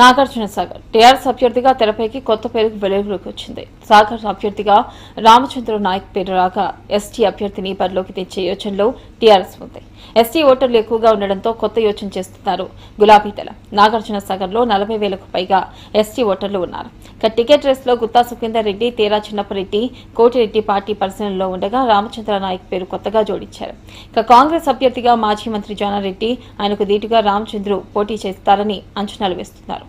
Nagarjuna Sagar. TRS అభ్యర్థిగా తెరపైకి కొత్త పేరు వెలుగులోకి వచ్చింది. సాగర్ అభ్యర్థిగా రామచంద్ర నాయక్ పేరు రాగా ఎస్టీ అభ్యర్థిని బరిలోకి తెచ్చే యోచనలో టీఆర్ఎస్ ఉంది. ఎస్టీ ఓటర్లు ఎక్కువగా ఉండడంతో కొత్త యోచన చేస్తున్నారు గులాబీ దళ నాగార్జున లో నలభై వేలకు పైగా ఎస్టీ ఓటర్లు ఉన్నారు. ఇక టికెట్ రేస్లో గుత్తా సుఖేందర్ రెడ్డి తేరా చిన్నపరెడ్డి కోటిరెడ్డి పార్టీ పరిశీలనలో ఉండగా రామచంద్ర నాయక్ పేరు కొత్తగా జోడించారు. ఇక కాంగ్రెస్ అభ్యర్థిగా మాజీ మంత్రి జానారెడ్డి ఆయనకు ధీటుగా రామచంద్రు పోటీ చేస్తారని అంచనాలు వేస్తున్నారు.